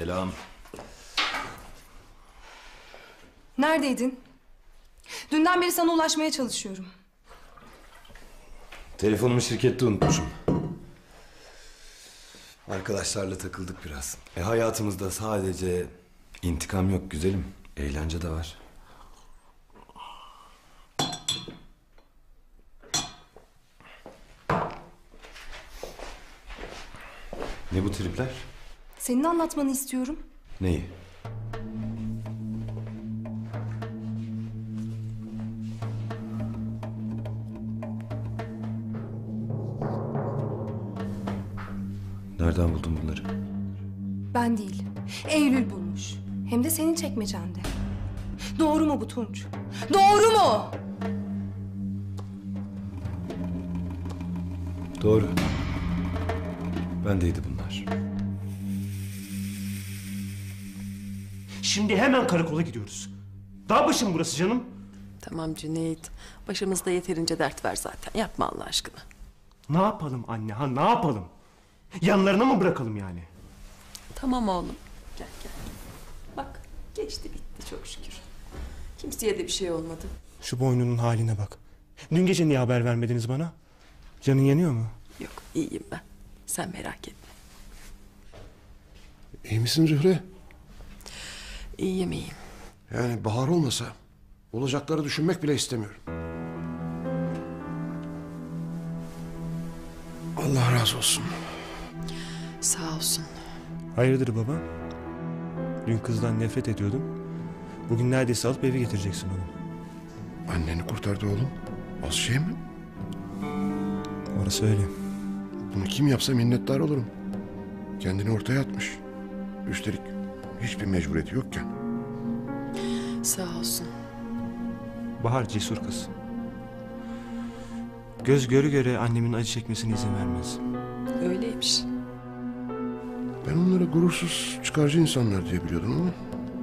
Selam. Neredeydin? Dünden beri sana ulaşmaya çalışıyorum. Telefonumu şirkette unutmuşum. Arkadaşlarla takıldık biraz. E hayatımızda sadece intikam yok güzelim. Eğlence de var. Ne bu tripler? Senin anlatmanı istiyorum. Neyi? Nereden buldun bunları? Ben değil. Eylül bulmuş. Hem de senin çekmecende. Doğru mu bu Tunç? Doğru mu? Doğru. Bendeydi bunlar. Hemen karakola gidiyoruz. Dağ başı mı burası canım? Tamam Cüneyt. Başımızda yeterince dert var zaten. Yapma Allah aşkına. Ne yapalım anne ha ne yapalım? Yanlarına mı bırakalım yani? Tamam oğlum. Gel gel. Bak geçti bitti çok şükür. Kimseye de bir şey olmadı. Şu boynunun haline bak. Dün gece niye haber vermediniz bana? Canın yanıyor mu? Yok iyiyim ben. Sen merak etme. İyi misin Zühre? İyiyim iyiyim. Yani bahar olmasa olacakları düşünmek bile istemiyorum. Allah razı olsun. Sağ olsun. Hayırdır baba? Dün kızdan nefret ediyordum. Bugün neredeyse alıp eve getireceksin onu. Anneni kurtardı oğlum. Az şey mi? Orası öyle. Bunu kim yapsa minnettar olurum. Kendini ortaya atmış. Üstelik hiçbir mecburiyeti yokken. Sağ olsun. Bahar cesur kız. Göz göre göre annemin acı çekmesine izin vermez. Öyleymiş. Ben onlara gurursuz, çıkarcı insanlar diye biliyordum ama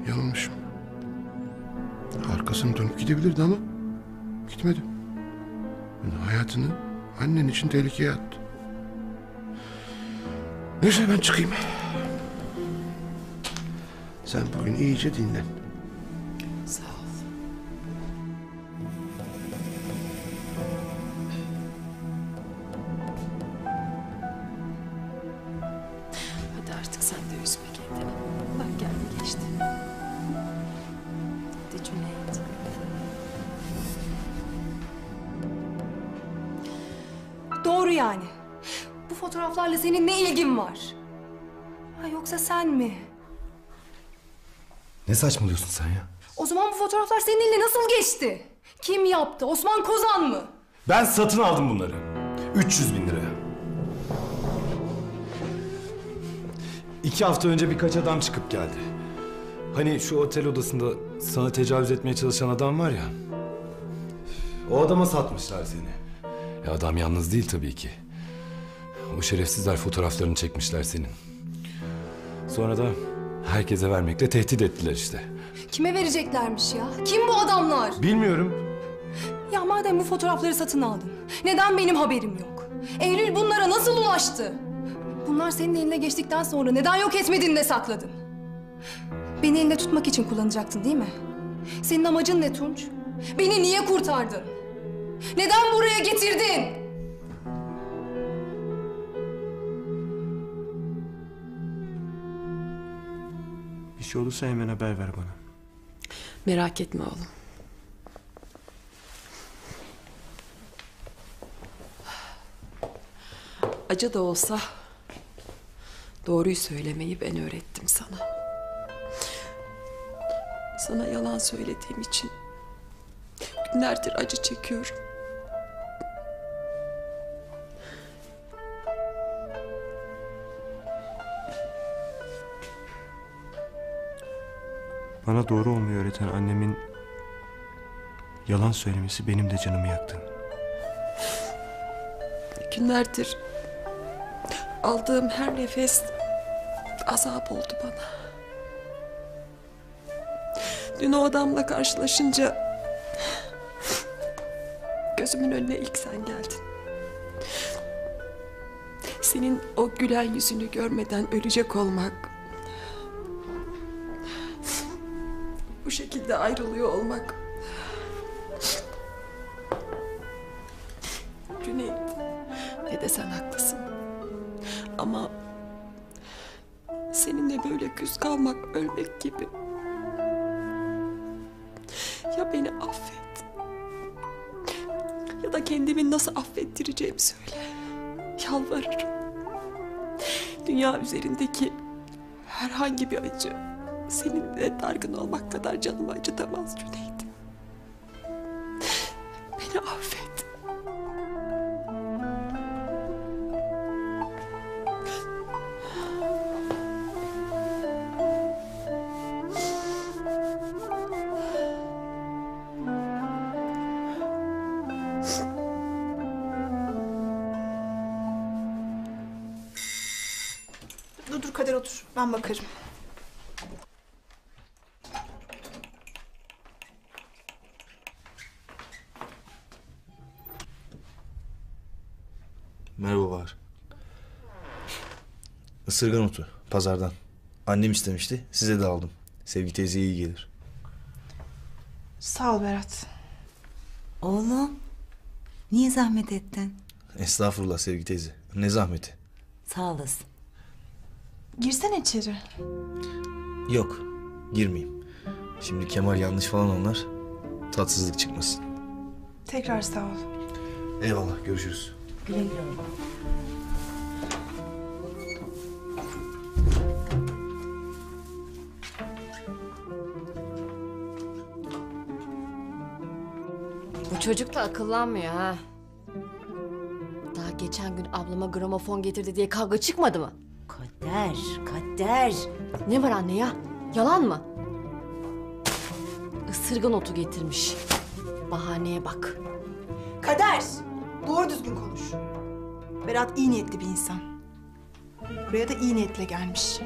yanılmışım. Arkasını dönüp gidebilirdi ama gitmedi. Yani hayatını annen için tehlikeye attı. Neyse ben çıkayım. Sen bugün iyice dinlen. Sağ ol. Hadi artık sen de üzme kendini. Bak geldi geçti. Hadi. Doğru yani. Bu fotoğraflarla senin ne ilgin var? Ha yoksa sen mi? Ne saçmalıyorsun sen ya? O zaman bu fotoğraflar senin eline nasıl geçti? Kim yaptı? Osman Kozan mı? Ben satın aldım bunları. 300 bin liraya. İki hafta önce birkaç adam çıkıp geldi. Hani şu otel odasında sana tecavüz etmeye çalışan adam var ya. O adama satmışlar seni. Ya adam yalnız değil tabii ki. O şerefsizler fotoğraflarını çekmişler senin. Sonra da herkese vermekle tehdit ettiler işte. Kime vereceklermiş ya? Kim bu adamlar? Bilmiyorum. Ya madem bu fotoğrafları satın aldın, neden benim haberim yok? Eylül bunlara nasıl ulaştı? Bunlar senin eline geçtikten sonra neden yok etmedin de sakladın? Beni elinde tutmak için kullanacaktın değil mi? Senin amacın ne Tunç? Beni niye kurtardın? Neden buraya getirdin? Bir şey olursa hemen haber ver bana. Merak etme oğlum. Acı da olsa doğruyu söylemeyi ben öğrettim sana. Sana yalan söylediğim için günlerdir acı çekiyorum. Bana doğru olmayı öğreten annemin yalan söylemesi benim de canımı yaktı. Günlerdir aldığım her nefes azap oldu bana. Dün o adamla karşılaşınca gözümün önüne ilk sen geldin. Senin o gülen yüzünü görmeden ölecek olmak bu şekilde ayrılıyor olmak. Cüneyt, ne de sen haklısın. Ama seninle böyle küs kalmak ölmek gibi. Ya beni affet. Ya da kendimi nasıl affettireceğimi söyle. Yalvarırım. Dünya üzerindeki herhangi bir acı seninle dargın olmak kadar canımı acıtamaz Cüneyt. Beni affet. Dur dur Kader otur. Ben bakarım. Merhaba Bahar. Isırgan otu pazardan. Annem istemişti. Size de aldım. Sevgi teyzeye iyi gelir. Sağ ol Berat. Oğlum, niye zahmet ettin? Estağfurullah Sevgi teyze. Ne zahmeti. Sağ olasın. Girsene içeri. Yok. Girmeyeyim. Şimdi Kemal yanlış falan anlar. Tatsızlık çıkmasın. Tekrar sağ ol. Eyvallah. Görüşürüz. Güle güle çocuk da akıllanmıyor ha. Daha geçen gün ablama gramofon getirdi diye kavga çıkmadı mı? Kader, kader. Ne var anne ya? Yalan mı? Isırgan otu getirmiş. Bahaneye bak. Kader! Doğru düzgün konuş. Berat iyi niyetli bir insan. Buraya da iyi niyetle gelmiş.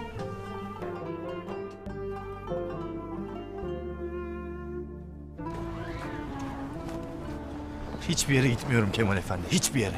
Hiçbir yere gitmiyorum Kemal Efendi. Hiçbir yere.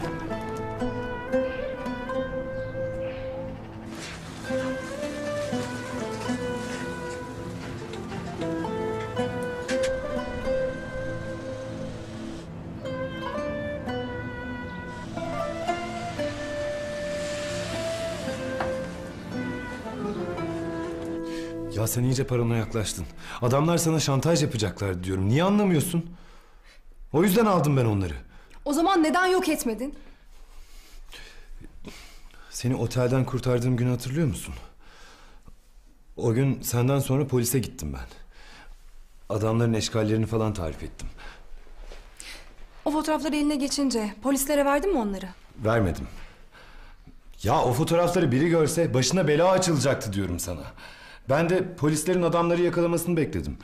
Ya sen iyice parana yaklaştın. Adamlar sana şantaj yapacaklar diyorum. Niye anlamıyorsun? O yüzden aldım ben onları. O zaman neden yok etmedin? Seni otelden kurtardığım günü hatırlıyor musun? O gün senden sonra polise gittim ben. Adamların eşkallerini falan tarif ettim. O fotoğrafları eline geçince polislere verdin mi onları? Vermedim. Ya o fotoğrafları biri görse başına bela açılacaktı diyorum sana. Ben de polislerin adamları yakalamasını bekledim.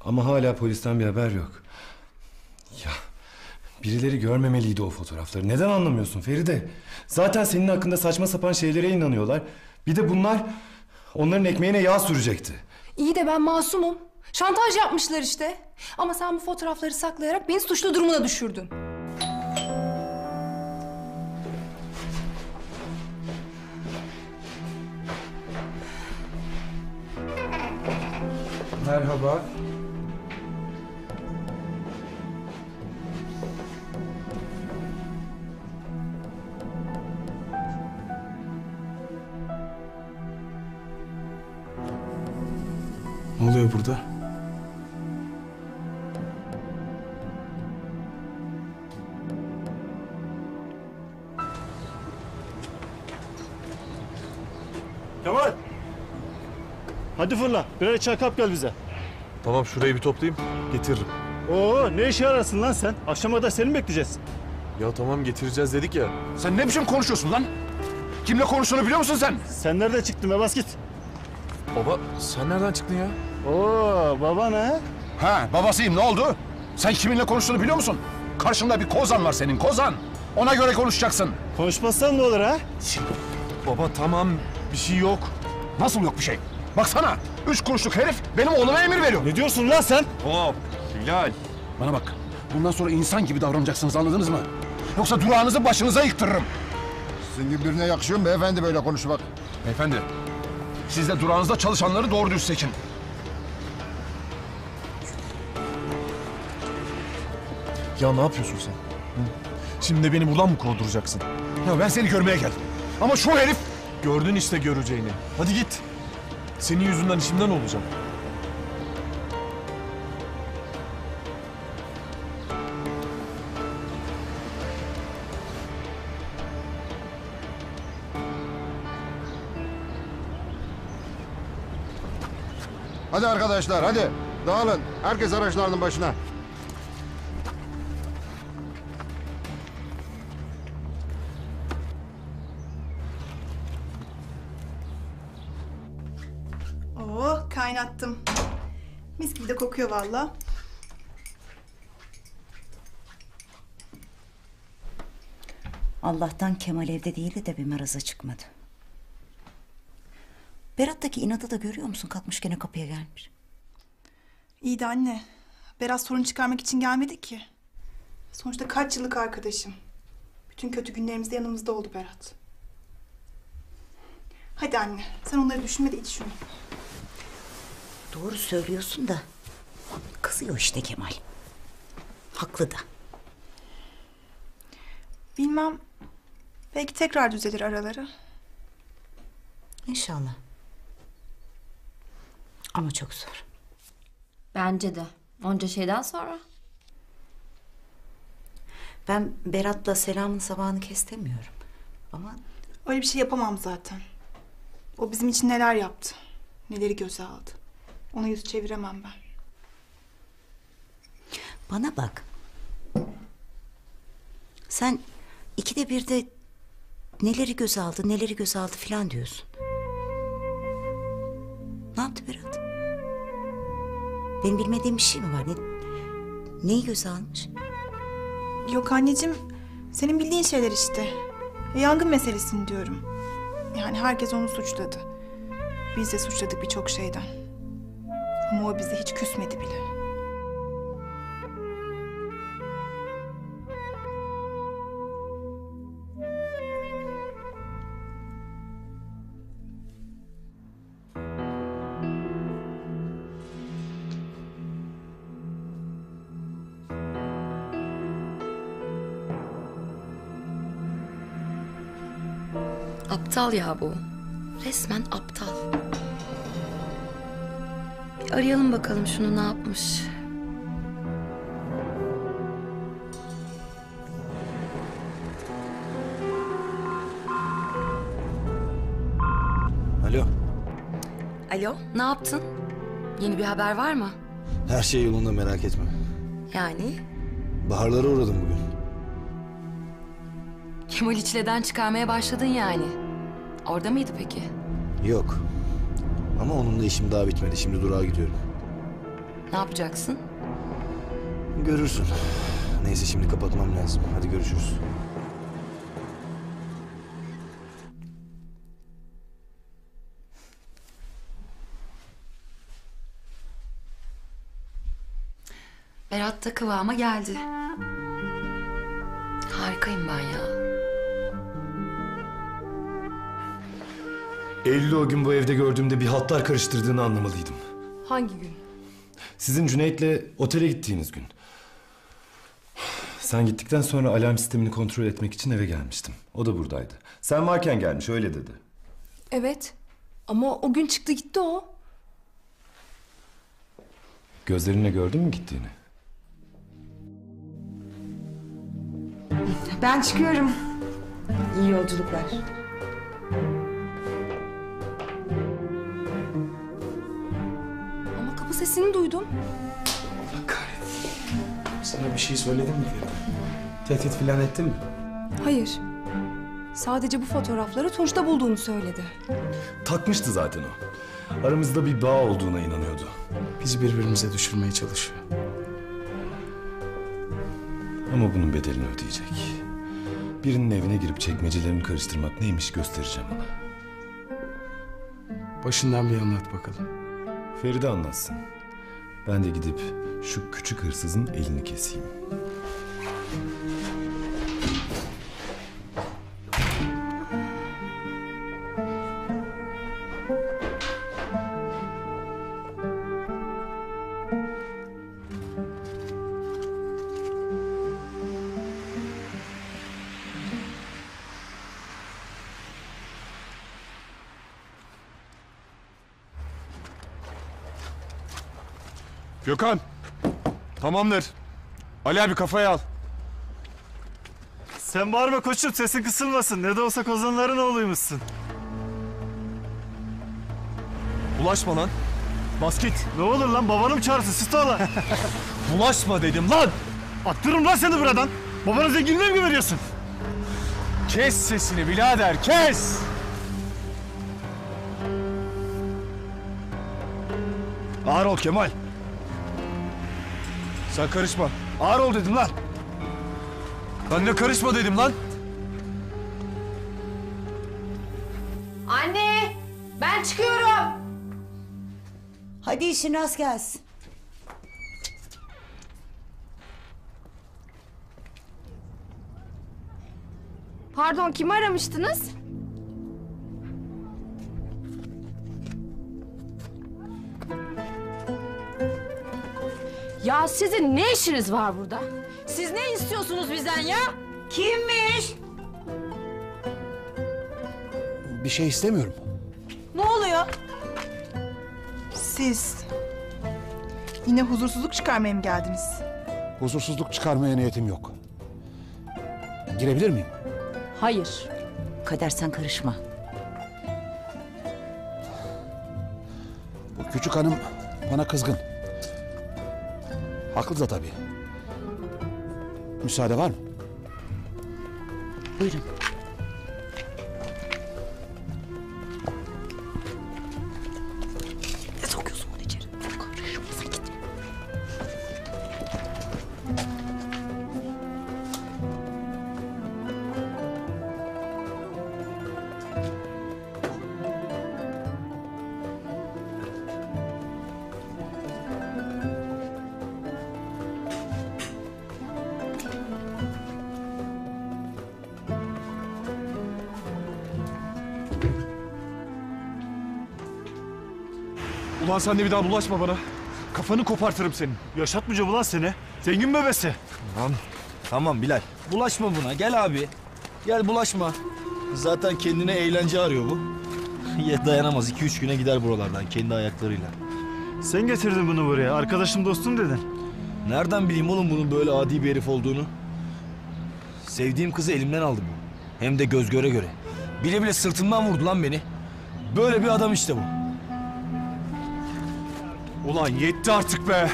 Ama hala polisten bir haber yok. Ya birileri görmemeliydi o fotoğrafları. Neden anlamıyorsun Feride? Zaten senin hakkında saçma sapan şeylere inanıyorlar. Bir de bunlar onların ekmeğine yağ sürecekti. İyi de ben masumum. Şantaj yapmışlar işte. Ama sen bu fotoğrafları saklayarak beni suçlu durumuna düşürdün. Merhaba. Hadi fırla. Birer çay kap gel bize. Tamam şurayı bir toplayayım. Getiririm. Oo ne işe yarasın lan sen? Akşama kadar seni mi bekleyeceğiz? Ya tamam getireceğiz dedik ya. Sen ne biçim konuşuyorsun lan? Kimle konuştuğunu biliyor musun sen? Sen nereden çıktın be bas git. Baba sen nereden çıktın ya? Oo baba ne? Ha babasıyım ne oldu? Sen kiminle konuştuğunu biliyor musun? Karşında bir kozan var senin kozan. Ona göre konuşacaksın. Konuşmazsan ne olur ha? Baba tamam bir şey yok. Nasıl yok bir şey? Baksana üç kuruşluk herif benim oğluma emir veriyor. Ne diyorsun lan sen? Hop Hilal. Bana bak bundan sonra insan gibi davranacaksınız anladınız mı? Yoksa durağınızı başınıza yıktırırım. Sizin gibi birine yakışıyor mu beyefendi böyle konuşmak? Beyefendi siz de durağınızda çalışanları doğru düz seçin. Ya ne yapıyorsun sen? Hı? Şimdi beni buradan mı kovduracaksın? Ya ben seni görmeye geldim. Ama şu herif... Gördün işte göreceğini. Hadi git. Senin yüzünden işimden olacağım. Hadi arkadaşlar hadi. Dağılın. Herkes araçlarının başına. Valla. Allah'tan Kemal evde değildi de bir maraza çıkmadı. Berat'taki inadı da görüyor musun? Kalkmış gene kapıya gelmiş. İyi de anne. Berat sorun çıkarmak için gelmedi ki. Sonuçta kaç yıllık arkadaşım. Bütün kötü günlerimizde yanımızda oldu Berat. Hadi anne sen onları düşünme de iç şunu. Doğru söylüyorsun da kızıyor işte Kemal. Haklı da. Bilmem. Belki tekrar düzelir araları. İnşallah. Ama çok zor. Bence de. Onca şeyden sonra. Ben Berat'la selamın sabahını kestemiyorum. Ama Öyle bir şey yapamam zaten. O bizim için neler yaptı. Neleri göze aldı. Ona yüz çeviremem ben. Bana bak. Sen ikide bir de neleri göz aldı, neleri göz aldı filan diyorsun. Ne yaptı Berat? Benim bilmediğim bir şey mi var? Ne, neyi göze almış? Yok anneciğim. Senin bildiğin şeyler işte. Yangın meselesini diyorum. Yani herkes onu suçladı. Biz de suçladık birçok şeyden. Ama o bize hiç küsmedi bile. Aptal ya bu. Resmen aptal. Bir arayalım bakalım şunu ne yapmış. Alo. Alo, ne yaptın? Yeni bir haber var mı? Her şey yolunda merak etme. Yani Baharlara uğradım bugün. Kemal İçle'den çıkarmaya başladın yani. Orada mıydı peki? Yok. Ama onunla işim daha bitmedi. Şimdi durağa gidiyorum. Ne yapacaksın? Görürsün. Neyse şimdi kapatmam lazım. Hadi görüşürüz. Berat da kıvama geldi. Harikayım ben ya. Eylül'ü o gün bu evde gördüğümde bir hatlar karıştırdığını anlamalıydım. Hangi gün? Sizin Cüneyt'le otele gittiğiniz gün. Sen gittikten sonra alarm sistemini kontrol etmek için eve gelmiştim. O da buradaydı. Sen varken gelmiş öyle dedi. Evet. Ama o gün çıktı gitti o. Gözlerinle gördün mü gittiğini? Ben çıkıyorum. İyi yolculuklar. Sesini duydum. Sana bir şey söyledim mi Feride? Tehdit falan ettin mi? Hayır. Sadece bu fotoğrafları Tunç'ta bulduğunu söyledi. Takmıştı zaten o. Aramızda bir bağ olduğuna inanıyordu. Bizi birbirimize düşürmeye çalışıyor. Ama bunun bedelini ödeyecek. Birinin evine girip çekmecelerini karıştırmak neymiş göstereceğim ona. Başından bir anlat bakalım. Feride anlatsın. Ben de gidip şu küçük hırsızın elini keseyim. Tamamdır. Ali abi kafaya al. Sen bağırma koçum sesin kısılmasın. Ne de olsa kozanların oğluymuşsun. Bulaşma lan. Bas git. Ne olur lan babanım çağırsın Sistola. Bulaşma dedim lan. Attırırım lan seni buradan. Babana zenginliğe mi veriyorsun? Kes sesini birader kes. Ağır ol Kemal. Sen karışma. Ağır ol dedim lan. Ben de karışma dedim lan. Anne! Ben çıkıyorum. Hadi işin rast gelsin. Pardon kimi aramıştınız? Ya sizin ne işiniz var burada? Siz ne istiyorsunuz bizden ya? Kimmiş? Bir şey istemiyorum. Ne oluyor? Siz yine huzursuzluk çıkarmaya mı geldiniz? Huzursuzluk çıkarmaya niyetim yok. Girebilir miyim? Hayır. Kader sen karışma. Bu küçük hanım bana kızgın. Haklı da tabii. Müsaade var mı? Buyurun. Sen de bir daha bulaşma bana. Kafanı kopartırım senin. Yaşatmayacağım ulan seni. Zengin bebesi. Tamam. Tamam Bilal. Bulaşma buna. Gel abi. Gel bulaşma. Zaten kendine eğlence arıyor bu. Ya dayanamaz. 2-3 güne gider buralardan kendi ayaklarıyla. Sen getirdin bunu buraya. Arkadaşım dostum dedin. Nereden bileyim oğlum bunun böyle adi bir herif olduğunu? Sevdiğim kızı elimden aldı bu. Hem de göz göre göre. Bile bile sırtımdan vurdu lan beni. Böyle bir adam işte bu. Ulan yetti artık be.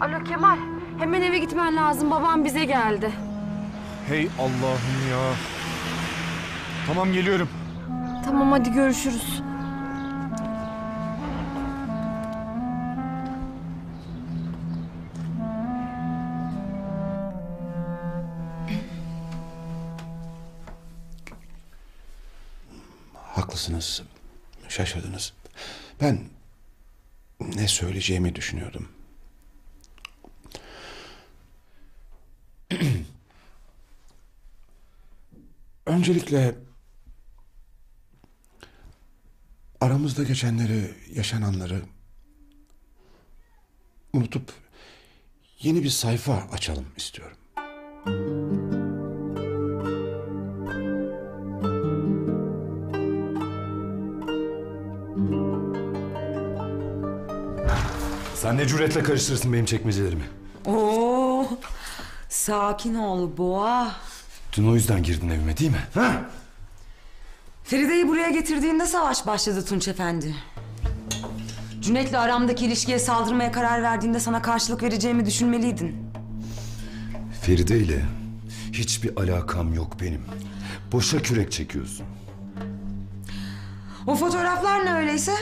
Alo Kemal. Hemen eve gitmen lazım. Babam bize geldi. Hey Allah'ım ya. Tamam geliyorum. Tamam hadi görüşürüz. Haklısınız. Şaşırdınız. Ben ne söyleyeceğimi düşünüyordum. Öncelikle aramızda geçenleri, yaşananları unutup yeni bir sayfa açalım istiyorum. Sen ne cüretle karıştırırsın benim çekmecelerimi. Oo, sakin ol boğa. Dün o yüzden girdin evime değil mi? Ha? Feride'yi buraya getirdiğinde savaş başladı Tunç Efendi. Cüneyt'le aramdaki ilişkiye saldırmaya karar verdiğinde sana karşılık vereceğimi düşünmeliydin. Feride ile hiçbir alakam yok benim. Boşa kürek çekiyorsun. O fotoğraflar ne öyleyse?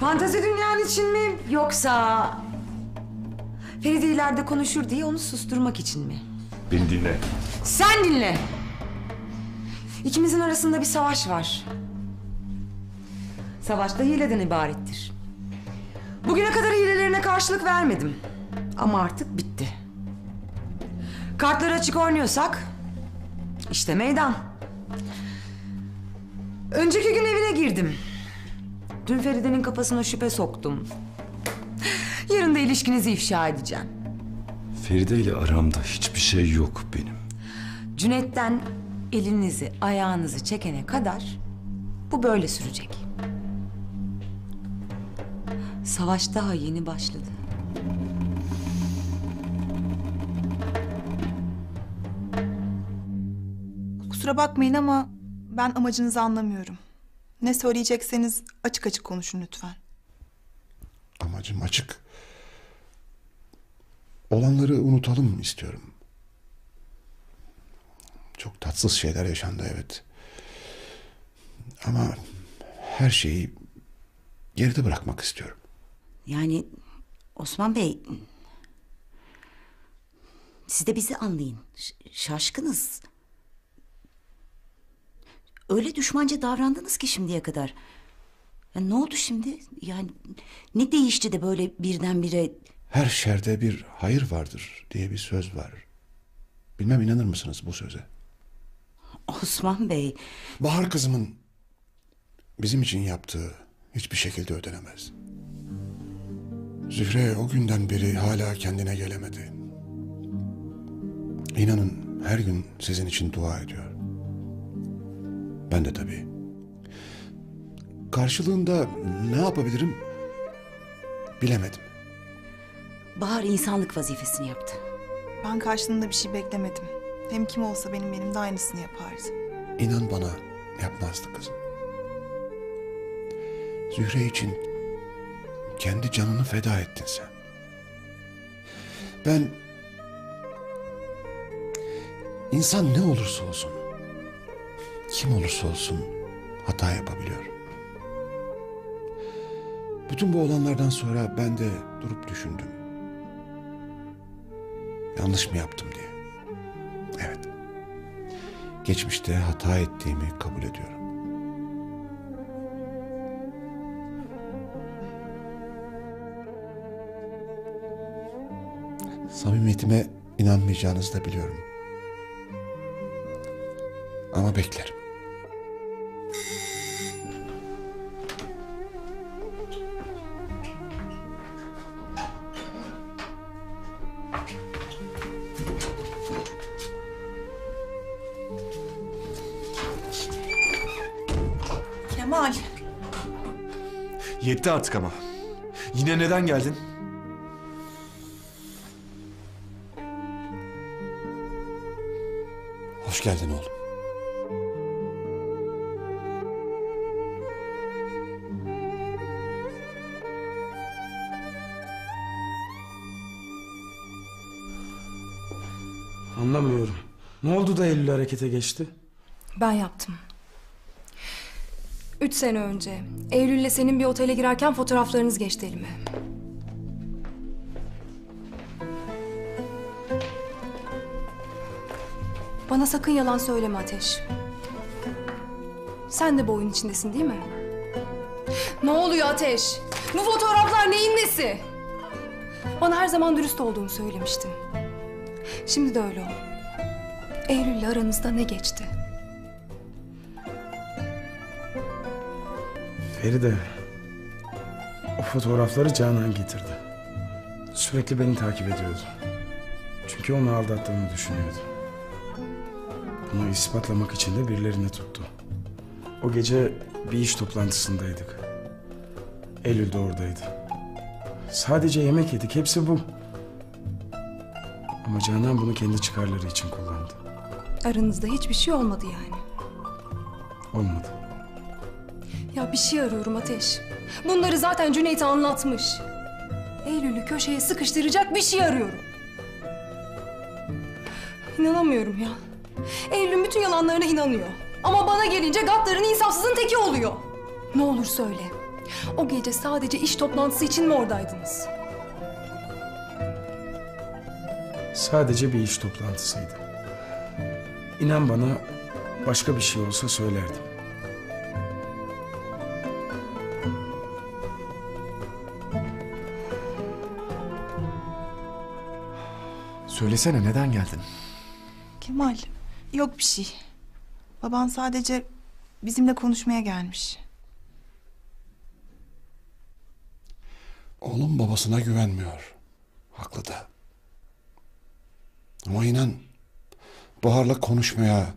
Fantezi dünyanın için mi yoksa... Feride ileride konuşur diye onu susturmak için mi? Beni dinle. Sen dinle. İkimizin arasında bir savaş var. Savaş da hileden ibarettir. Bugüne kadar hilelerine karşılık vermedim. Ama artık bitti. Kartları açık oynuyorsak... işte meydan. Önceki gün evine girdim. Dün Feride'nin kafasına şüphe soktum. Yarın da ilişkinizi ifşa edeceğim. Feride ile aramda hiçbir şey yok benim. Cüneyt'ten elinizi ayağınızı çekene kadar Bu böyle sürecek. Savaş daha yeni başladı. Kusura bakmayın ama ben amacınızı anlamıyorum. Ne söyleyecekseniz açık açık konuşun lütfen. Amacım açık. Olanları unutalım istiyorum. Çok tatsız şeyler yaşandı evet. Ama her şeyi geride bırakmak istiyorum. Yani Osman Bey... Siz de bizi anlayın. Ş- şaşkınız. Öyle düşmanca davrandınız ki şimdiye kadar. Ya ne oldu şimdi? Yani ne değişti de böyle birdenbire... Her şerde bir hayır vardır diye bir söz var. Bilmem inanır mısınız bu söze? Osman Bey... Bahar kızımın bizim için yaptığı hiçbir şekilde ödenemez. Zühre o günden beri hala kendine gelemedi. İnanın her gün sizin için dua ediyor. Ben de tabii. Karşılığında ne yapabilirim bilemedim. Bahar insanlık vazifesini yaptı. Ben karşılığında bir şey beklemedim. Hem kim olsa benim elimde aynısını yapardı. İnan bana yapmazdı kızım. Zühre için kendi canını feda ettin sen. Ben insan ne olursa olsun kim olursa olsun hata yapabiliyor. Bütün bu olanlardan sonra ben de durup düşündüm. Yanlış mı yaptım diye. Evet. Geçmişte hata ettiğimi kabul ediyorum. Samimiyetime inanmayacağınızı da biliyorum. Ama beklerim. Yetti artık ama. Yine neden geldin? Hoş geldin oğlum. Anlamıyorum. Ne oldu da Eylül harekete geçti? Ben yaptım. Üç sene önce Eylül'le senin bir otele girerken fotoğraflarınız geçti elime. Bana sakın yalan söyleme Ateş. Sen de bu oyun içindesin değil mi? Ne oluyor Ateş? Bu fotoğraflar neyin nesi? Bana her zaman dürüst olduğumu söylemiştin. Şimdi de öyle ol. Eylül'le aranızda ne geçti? Feride. O fotoğrafları Canan getirdi. Sürekli beni takip ediyordu. Çünkü onu aldattığını düşünüyordu. Bunu ispatlamak için de birilerini tuttu. O gece bir iş toplantısındaydık. Eylül de oradaydı. Sadece yemek yedik, hepsi bu. Ama Canan bunu kendi çıkarları için kullandı. Aranızda hiçbir şey olmadı yani. Olmadı. Ya bir şey arıyorum Ateş. Bunları zaten Cüneyt anlatmış. Eylül'ü köşeye sıkıştıracak bir şey arıyorum. İnanamıyorum ya. Eylül'ün bütün yalanlarına inanıyor. Ama bana gelince gaddarın insafsızın teki oluyor. Ne olur söyle. O gece sadece iş toplantısı için mi oradaydınız? Sadece bir iş toplantısıydı. İnan bana başka bir şey olsa söylerdim. Söylesene neden geldin? Kemal, yok bir şey. Baban sadece bizimle konuşmaya gelmiş. Oğlum babasına güvenmiyor. Haklı da. Ama inan Bahar'la konuşmaya,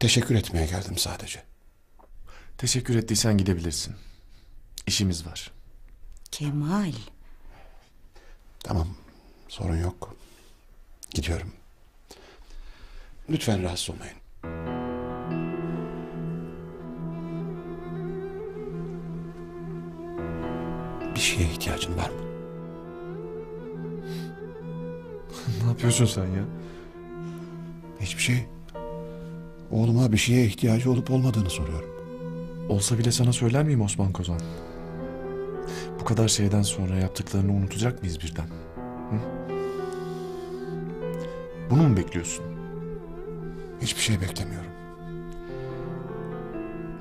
teşekkür etmeye geldim sadece. Teşekkür ettiysen gidebilirsin. İşimiz var. Kemal. Tamam. Sorun yok. Gidiyorum. Lütfen rahatsız olmayın. Bir şeye ihtiyacın var mı? ne yapıyorsun sen ya? Hiçbir şey. Oğluma bir şeye ihtiyacı olup olmadığını soruyorum. Olsa bile sana söyler miyim Osman Kozan? Bu kadar şeyden sonra yaptıklarını unutacak mıyız birden? Hı? Bunu mu bekliyorsun? Hiçbir şey beklemiyorum.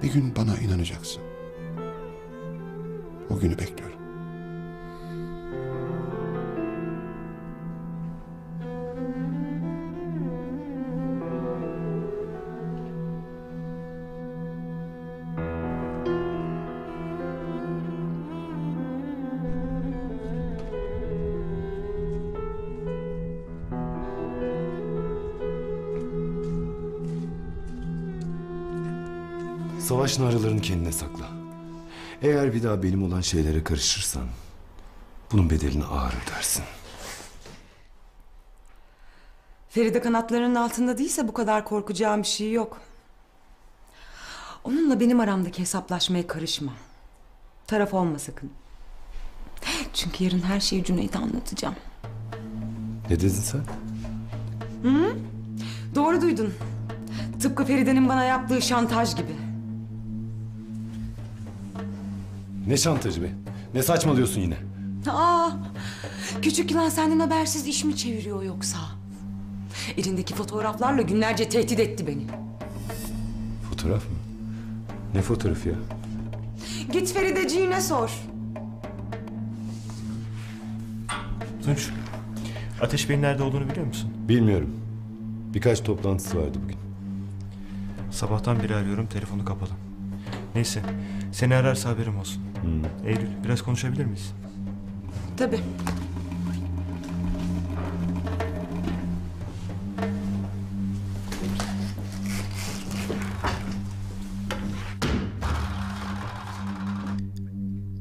Bir gün bana inanacaksın. O günü bekliyorum. Savaş naralarını kendine sakla. Eğer bir daha benim olan şeylere karışırsan... ...bunun bedelini ağır ödersin. Feride kanatlarının altında değilse bu kadar korkacağım bir şey yok. Onunla benim aramdaki hesaplaşmaya karışma. Taraf olma sakın. Çünkü yarın her şeyi Cüneyt'e anlatacağım. Ne dedin sen? Hı? Doğru duydun. Tıpkı Feride'nin bana yaptığı şantaj gibi. Ne şantajı be? Ne saçmalıyorsun yine? Aa, küçük yılan senden habersiz iş mi çeviriyor yoksa? Elindeki fotoğraflarla günlerce tehdit etti beni. Fotoğraf mı? Ne fotoğrafı ya? Git Ferideciğine sor. Tunç, Ateş Bey'in nerede olduğunu biliyor musun? Bilmiyorum. Birkaç toplantısı vardı bugün. Sabahtan beri arıyorum, telefonu kapalı. Neyse, seni ararsa haberim olsun. Eylül, biraz konuşabilir miyiz? Tabii.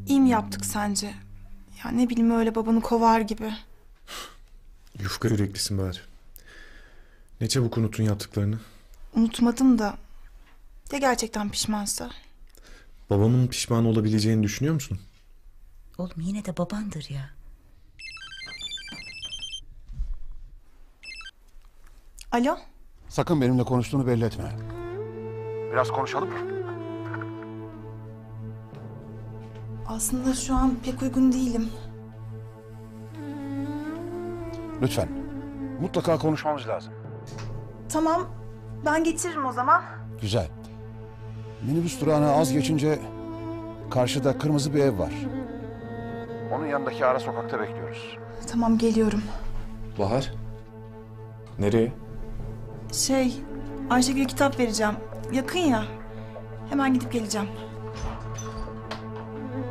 İyi mi yaptık sence? Ya ne bileyim öyle babanı kovar gibi. Yufka yüreklisin bari. Ne çabuk unuttun yaptıklarını. Unutmadım da. Ya gerçekten pişmansa? Babamın pişman olabileceğini düşünüyor musun? Oğlum yine de babandır ya. Alo? Sakın benimle konuştuğunu belli etme. Biraz konuşalım mı? Aslında şu an pek uygun değilim. Lütfen. Mutlaka konuşmamız lazım. Tamam. Ben getiririm o zaman. Güzel. Minibüs durağına az geçince karşıda kırmızı bir ev var. Onun yanındaki ara sokakta bekliyoruz. Tamam geliyorum. Bahar. Nereye? Şey, Ayşegül'e kitap vereceğim. Yakın ya. Hemen gidip geleceğim.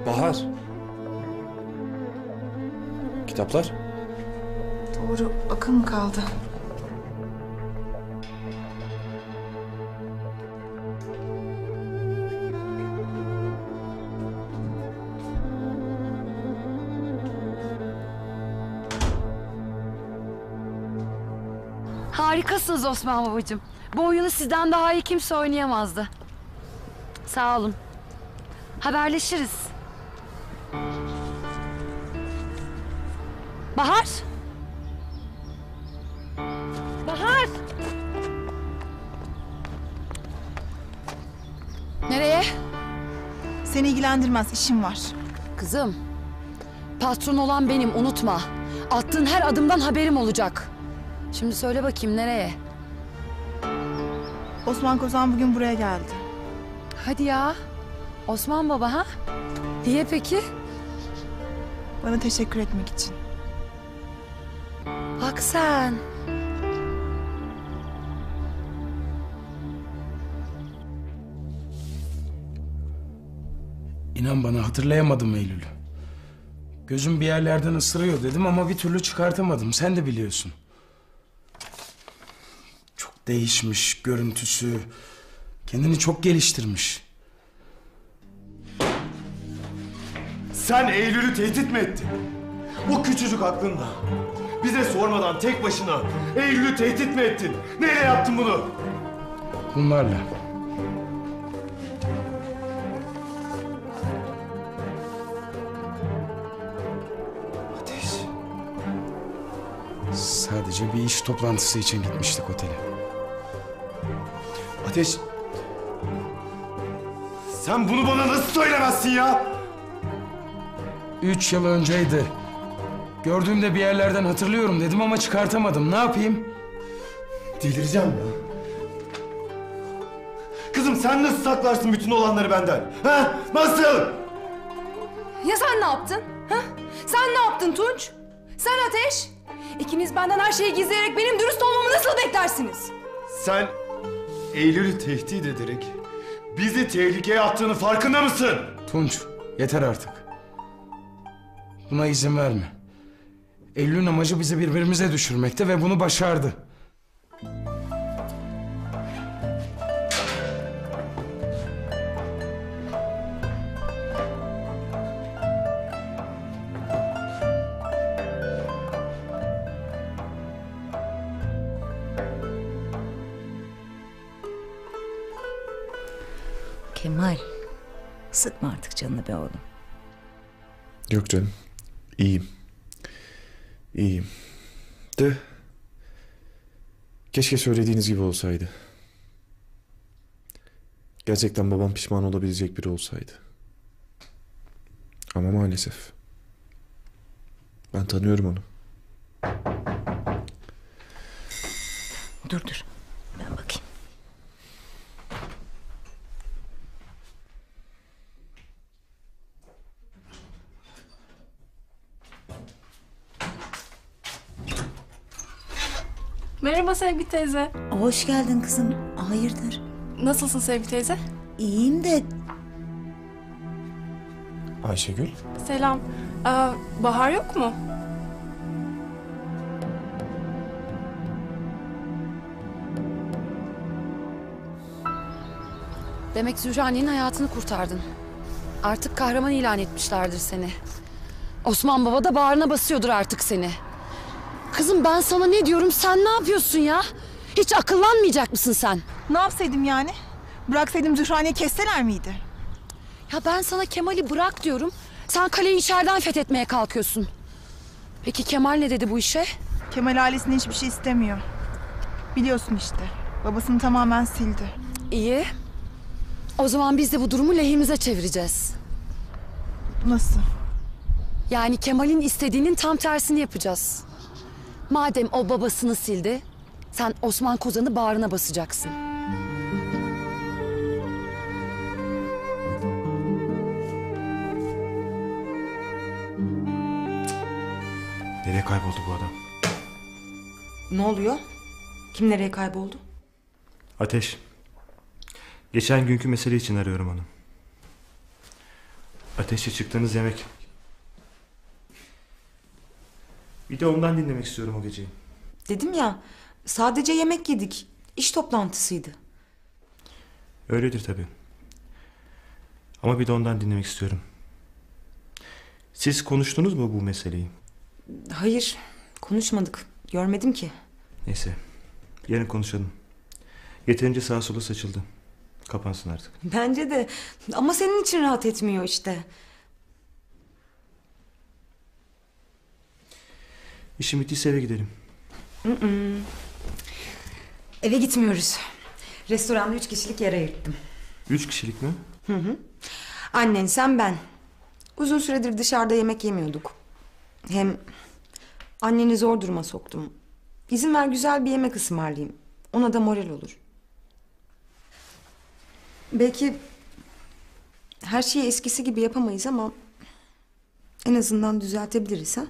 Bahar. Kitaplar? Doğru, akıl mı kaldı? Harikasınız Osman babacığım. Bu oyunu sizden daha iyi kimse oynayamazdı. Sağ olun. Haberleşiriz. Bahar. Bahar. Nereye? Seni ilgilendirmez, işim var. Kızım. Patron olan benim unutma. Attığın her adımdan haberim olacak. Şimdi söyle bakayım nereye? Osman Kozan bugün buraya geldi. Hadi ya. Osman baba ha? Niye peki? Bana teşekkür etmek için. Bak sen. İnan bana hatırlayamadım Eylül. Gözüm bir yerlerden ısırıyor dedim ama bir türlü çıkartamadım. Sen de biliyorsun. Değişmiş görüntüsü. Kendini çok geliştirmiş. Sen Eylül'ü tehdit mi ettin? O küçücük aklınla. Bize sormadan tek başına Eylül'ü tehdit mi ettin? Neyle yaptın bunu? Bunlarla. Ateş. Sadece bir iş toplantısı için gitmiştik otele. Ateş. Sen bunu bana nasıl söylemezsin ya? Üç yıl önceydi. Gördüğümde bir yerlerden hatırlıyorum dedim ama çıkartamadım. Ne yapayım? Delireceğim ya. Kızım sen nasıl saklarsın bütün olanları benden? Ha? Nasıl? Ya sen ne yaptın? Ha? Sen ne yaptın Tunç? Sen Ateş? İkiniz benden her şeyi gizleyerek benim dürüst olmamı nasıl beklersiniz? Sen Eylül'ü tehdit ederek bizi tehlikeye attığını farkında mısın? Tunç, yeter artık. Buna izin verme. Eylül'ün amacı bizi birbirimize düşürmekte ve bunu başardı. Sıkma artık canını be oğlum. Yok canım. İyiyim. İyiyim. De. Keşke söylediğiniz gibi olsaydı. Gerçekten babam pişman olabilecek biri olsaydı. Ama maalesef. Ben tanıyorum onu. Dur dur, ben bakayım. Merhaba Sevgi teyze. Hoş geldin kızım. Hayırdır? Nasılsın Sevgi teyze? İyiyim de Ayşegül. Selam. Aa, Bahar yok mu? Demek Zühre'nin hayatını kurtardın. Artık kahraman ilan etmişlerdir seni. Osman Baba da bağrına basıyordur artık seni. Kızım ben sana ne diyorum sen ne yapıyorsun ya? Hiç akıllanmayacak mısın sen? Ne yapsaydım yani? Bıraksaydım Zührane'yi kesseler miydi? Ya ben sana Kemal'i bırak diyorum. Sen kaleyi içeriden fethetmeye kalkıyorsun. Peki Kemal ne dedi bu işe? Kemal ailesine hiçbir şey istemiyor. Biliyorsun işte. Babasını tamamen sildi. İyi. O zaman biz de bu durumu lehimize çevireceğiz. Nasıl? Yani Kemal'in istediğinin tam tersini yapacağız. Madem o babasını sildi, sen Osman Kozan'ı bağrına basacaksın. Nereye kayboldu bu adam? Ne oluyor? Kim nereye kayboldu? Ateş. Geçen günkü mesele için arıyorum onu. Ateşe çıktığınız yemek. Bir de ondan dinlemek istiyorum o geceyi. Dedim ya sadece yemek yedik. İş toplantısıydı. Öyledir tabii. Ama bir de ondan dinlemek istiyorum. Siz konuştunuz mu bu meseleyi? Hayır konuşmadık. Görmedim ki. Neyse. Yarın konuşalım. Yeterince sağa sola saçıldı. Kapansın artık. Bence de ama senin için rahat etmiyor işte. İşim bittiyse eve gidelim. Mm-mm. Eve gitmiyoruz. Restoranda üç kişilik yer ayırttım. Üç kişilik mi? Hı hı. Annen, sen, ben. Uzun süredir dışarıda yemek yemiyorduk. Hem anneni zor duruma soktum. İzin ver güzel bir yemek ısmarlayayım. Ona da moral olur. Belki her şeyi eskisi gibi yapamayız ama en azından düzeltebiliriz ha?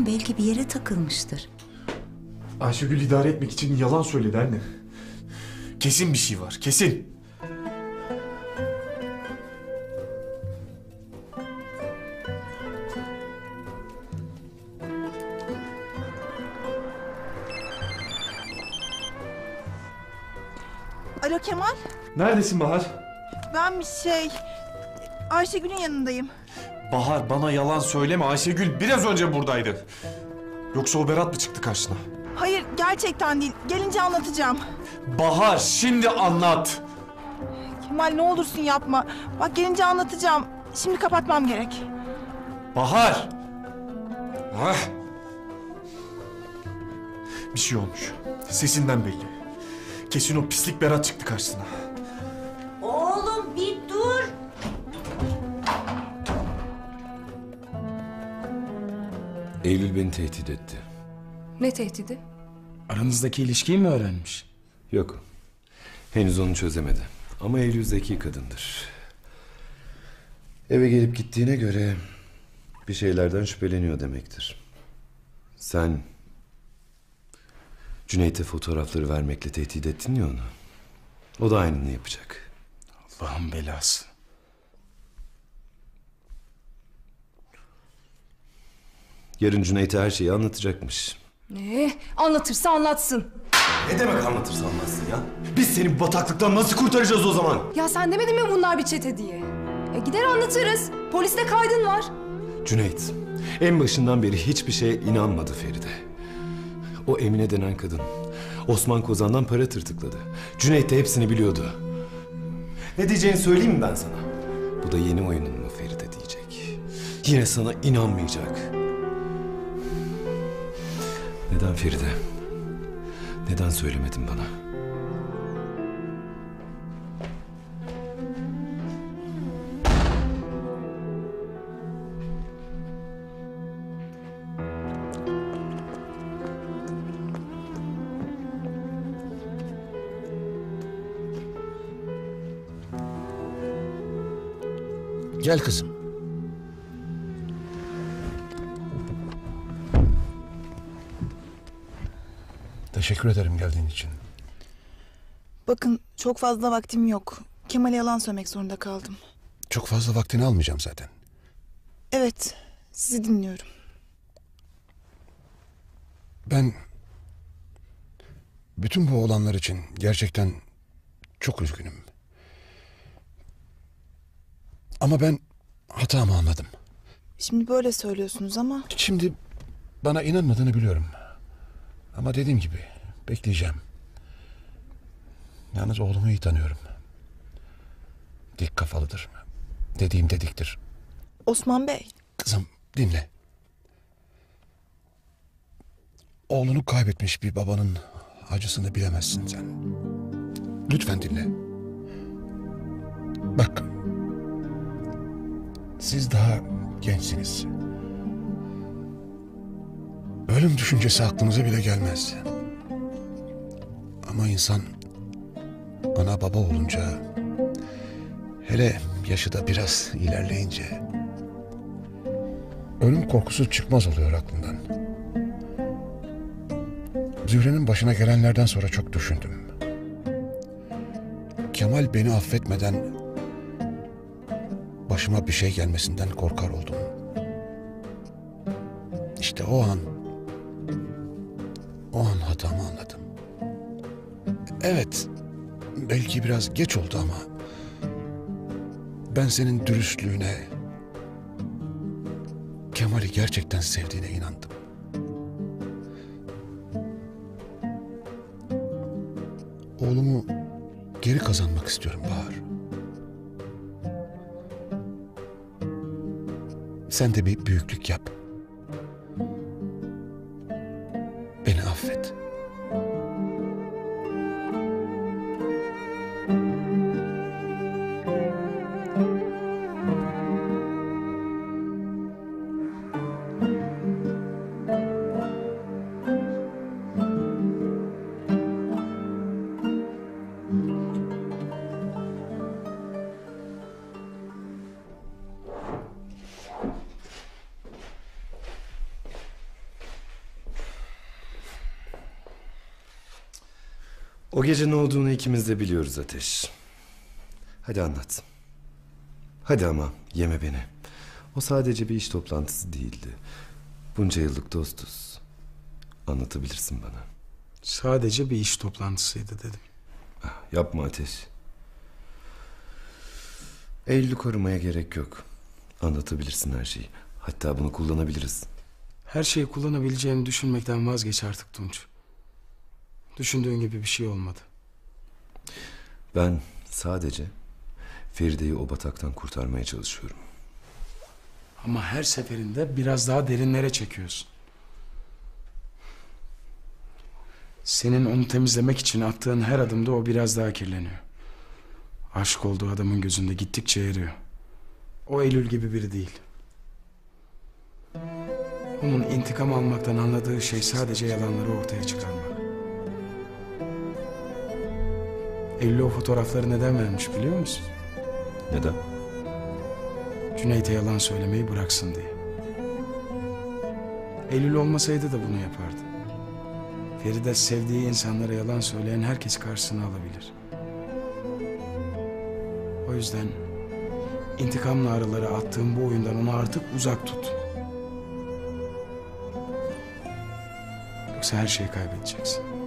Bilmiyorum belki bir yere takılmıştır. Ayşegül idare etmek için yalan söyledi anne. Kesin bir şey var, kesin. Alo Kemal, Neredesin Bahar? ben bir şey... Ayşegül'ün yanındayım. Bahar bana yalan söyleme. Ayşegül biraz önce buradaydı. Yoksa o Berat mı çıktı karşına? Hayır gerçekten değil. Gelince anlatacağım. Bahar şimdi anlat. Kemal ne olursun yapma. Bak gelince anlatacağım. Şimdi kapatmam gerek. Bahar! Ah! Bir şey olmuş. Sesinden belli. Kesin o pislik Berat çıktı karşısına. Eylül beni tehdit etti. Ne tehdidi? Aranızdaki ilişkiyi mi öğrenmiş? Yok. Henüz onu çözemedi. Ama Eylül zeki kadındır. Eve gelip gittiğine göre bir şeylerden şüpheleniyor demektir. Sen Cüneyt'e fotoğrafları vermekle tehdit ettin ya onu. O da aynını yapacak. Allah'ın belası. Yarın Cüneyt'e her şeyi anlatacakmış. Ne? Anlatırsa anlatsın. Ne demek anlatırsa anlatsın ya? Biz seni bu bataklıktan nasıl kurtaracağız o zaman? Ya sen demedin mi bunlar bir çete diye? E gider anlatırız. Poliste kaydın var. Cüneyt, en başından beri hiçbir şeye inanmadı Feride. O Emine denen kadın Osman Kozan'dan para tırtıkladı. Cüneyt de hepsini biliyordu. Ne diyeceğini söyleyeyim mi ben sana? Bu da yeni oyunun mu Feride diyecek. Yine sana inanmayacak. Neden Feride? Neden söylemedin bana? Gel kızım. Teşekkür ederim geldiğin için. Bakın çok fazla vaktim yok. Kemal'e yalan söylemek zorunda kaldım. Çok fazla vaktini almayacağım zaten. Evet, sizi dinliyorum. Ben bütün bu olanlar için gerçekten çok üzgünüm. Ama ben hatamı anladım. Şimdi böyle söylüyorsunuz ama Şimdi bana inanmadığını biliyorum. Ama dediğim gibi bekleyeceğim. Yalnız oğlumu iyi tanıyorum. Dik kafalıdır. Dediğim dediktir. Osman Bey, Kızım dinle. Oğlunu kaybetmiş bir babanın acısını bilemezsin sen. Lütfen dinle. Bak. Siz daha gençsiniz. Ölüm düşüncesi aklınıza bile gelmez. Ama insan ana baba olunca hele yaşı da biraz ilerleyince ölüm korkusu çıkmaz oluyor aklından. Zühre'nin başına gelenlerden sonra çok düşündüm. Kemal beni affetmeden başıma bir şey gelmesinden korkar oldum. İşte o an Evet, belki biraz geç oldu ama ben senin dürüstlüğüne, Kemal'i gerçekten sevdiğine inandım. Oğlumu geri kazanmak istiyorum Bahar. Sen de bir büyüklük yap. O gece ne olduğunu ikimiz de biliyoruz Ateş. Hadi anlat. Hadi ama yeme beni. O sadece bir iş toplantısı değildi. Bunca yıllık dostuz. Anlatabilirsin bana. Sadece bir iş toplantısıydı dedim. Yapma Ateş. Eylül'ü korumaya gerek yok. Anlatabilirsin her şeyi. Hatta bunu kullanabiliriz. Her şeyi kullanabileceğini düşünmekten vazgeç artık Tunç. Düşündüğün gibi bir şey olmadı. Ben sadece Feride'yi o bataktan kurtarmaya çalışıyorum. Ama her seferinde biraz daha derinlere çekiyorsun. Senin onu temizlemek için attığın her adımda o biraz daha kirleniyor. Aşık olduğu adamın gözünde gittikçe eriyor. O Eylül gibi biri değil. Onun intikam almaktan anladığı şey sadece yalanları ortaya çıkarmak. Eylül o fotoğrafları neden vermiş biliyor musun? Neden? Cüneyt'e yalan söylemeyi bıraksın diye. Eylül olmasaydı da bunu yapardı. Feride sevdiği insanlara yalan söyleyen herkes karşısına alabilir. O yüzden intikam narıları attığım bu oyundan onu artık uzak tut. Yoksa her şeyi kaybedeceksin.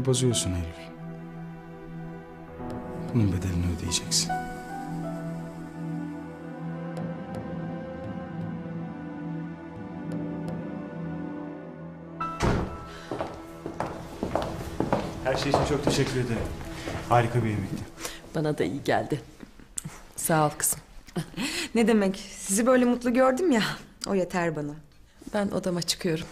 Anlaşmayı bozuyorsun Eylül. Bunun bedelini ödeyeceksin. Her şey için çok teşekkür ederim. Harika bir yemekti. Bana da iyi geldi. Sağ ol kızım. Ne demek? Sizi böyle mutlu gördüm ya. O yeter bana. Ben odama çıkıyorum.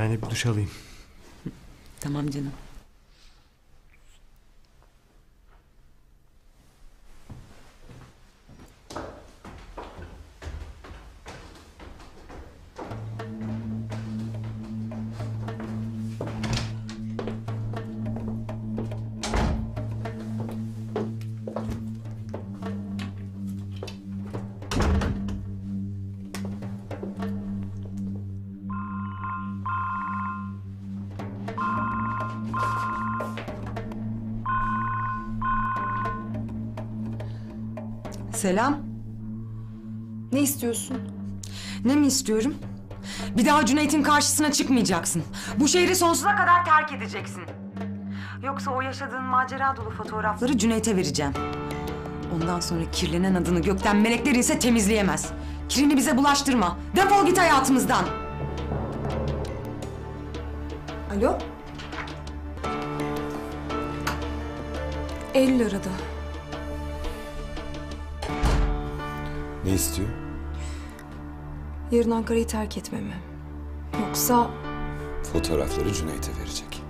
Ben de bir duş alayım. Tamam canım. Selam. Ne istiyorsun? Ne mi istiyorum? Bir daha Cüneyt'in karşısına çıkmayacaksın. Bu şehri sonsuza kadar terk edeceksin. Yoksa o yaşadığın macera dolu fotoğrafları Cüneyt'e vereceğim. Ondan sonra kirlenen adını gökten melekler ise temizleyemez. Kirini bize bulaştırma. Defol git hayatımızdan. Alo? Eylül aradı. İstiyor? Yarın Ankara'yı terk etmemi. Yoksa Fotoğrafları Cüneyt'e verecek.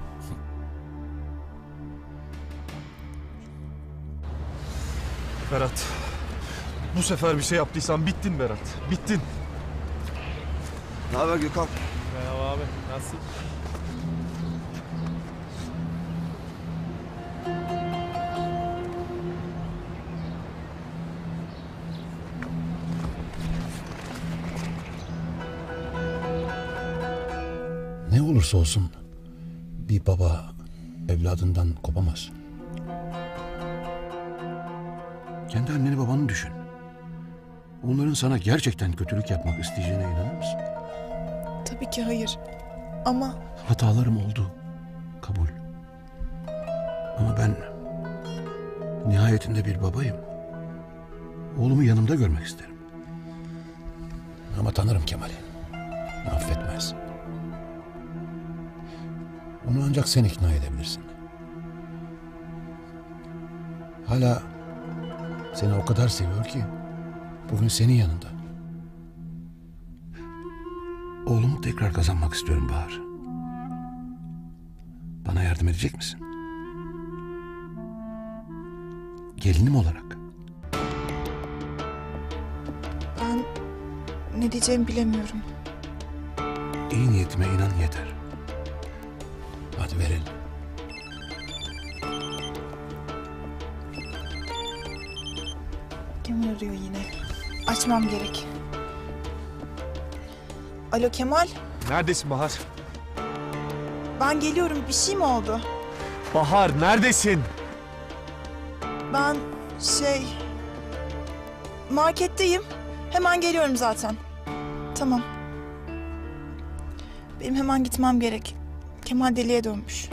Berat. Bu sefer bir şey yaptıysan bittin Berat. Bittin. Ne haber Gökhan? Merhaba abi. Nasılsın? Olursa olsun bir baba evladından kopamaz. Kendi anneni babanı düşün. Onların sana gerçekten kötülük yapmak isteyeceğine inanır mısın? Tabii ki hayır. Ama Hatalarım oldu. Kabul. Ama ben nihayetinde bir babayım. Oğlumu yanımda görmek isterim. Ama tanırım Kemal'i. Affetmez. Onu ancak sen ikna edebilirsin. Hala seni o kadar seviyor ki bugün senin yanında. Oğlumu tekrar kazanmak istiyorum Bahar. Bana yardım edecek misin? Gelinim olarak. ben ne diyeceğimi bilemiyorum. İyi niyetime inan yeter. Hadi. Verin. Kemal arıyor yine. Açmam gerek. Alo Kemal, Neredesin Bahar? ben geliyorum. Bir şey mi oldu? Bahar neredesin? Ben şey... Marketteyim. Hemen geliyorum zaten. Tamam. Benim hemen gitmem gerek. Kemal deliye dönmüş.